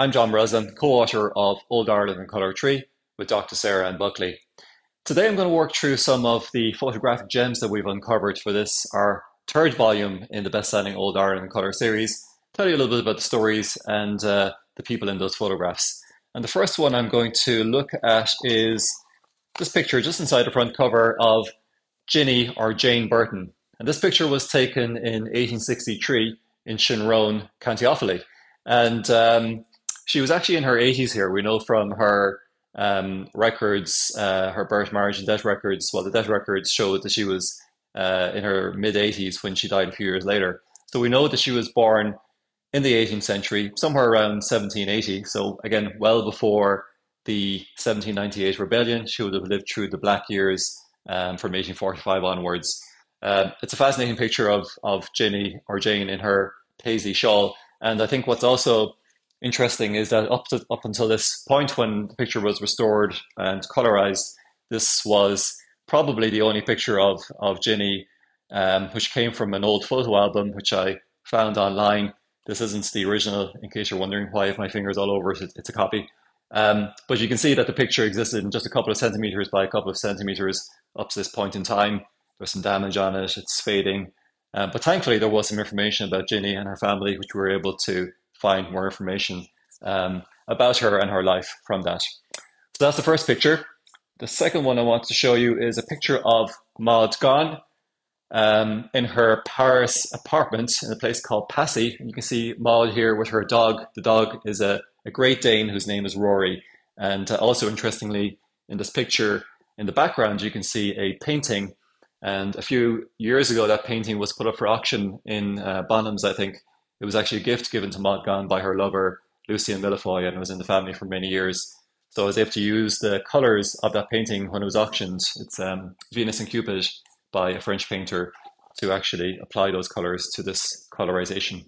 I'm John Breslin, co-author of Old Ireland in Colour 3 with Dr. Sarah Ann Buckley. Today I'm going to work through some of the photographic gems that we've uncovered for this, our third volume in the best-selling Old Ireland in Colour series, tell you a little bit about the stories and uh, the people in those photographs. And the first one I'm going to look at is this picture just inside the front cover of Ginny or Jane Burton. And this picture was taken in 1863 in Shinrone, County Offaly. And um, she was actually in her 80s here. We know from her um, records, uh, her birth, marriage, and death records. Well, the death records showed that she was uh, in her mid 80s when she died a few years later. So we know that she was born in the 18th century, somewhere around 1780. So again, well before the 1798 rebellion, she would have lived through the black years um, from 1845 onwards. Uh, it's a fascinating picture of of Ginny or Jane in her paisley shawl, and I think what's also interesting is that up to, up until this point, when the picture was restored and colorized, this was probably the only picture of of Ginny, um, which came from an old photo album which I found online. This isn't the original, in case you're wondering why I have my fingers all over it. It's a copy. Um, but you can see that the picture existed in just a couple of centimeters by a couple of centimeters up to this point in time. There's some damage on it, it's fading. Uh, but thankfully, there was some information about Ginny and her family, which we were able to find more information um, about her and her life from that. So that's the first picture. The second one I want to show you is a picture of Maud Gonne um, in her Paris apartment in a place called Passy. And you can see Maud here with her dog. The dog is a, a Great Dane whose name is Rory. And uh, also, interestingly, in this picture in the background, you can see a painting and a few years ago, that painting was put up for auction in uh, Bonhams, I think. It was actually a gift given to Gonne by her lover, Lucien Millevoye, and it was in the family for many years. So I was able to use the colours of that painting when it was auctioned. It's um, Venus and Cupid by a French painter to actually apply those colours to this colorization.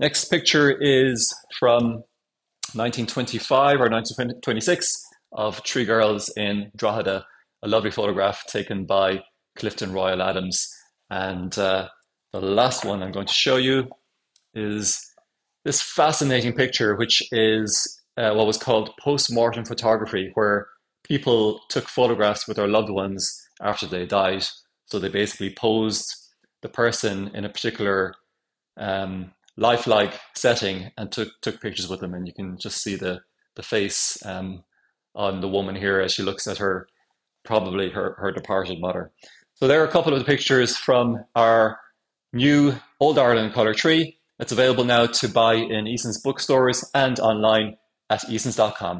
Next picture is from 1925 or 1926 of Three Girls in Drogheda, a lovely photograph taken by Clifton Royal Adams. And uh, the last one I'm going to show you is this fascinating picture, which is uh, what was called post-mortem photography, where people took photographs with their loved ones after they died. So they basically posed the person in a particular um, lifelike setting and took took pictures with them, and you can just see the the face um, on the woman here as she looks at her probably her her departed mother. So there are a couple of the pictures from our new Old Ireland Colour 3. It's available now to buy in Eason's bookstores and online at easons.com.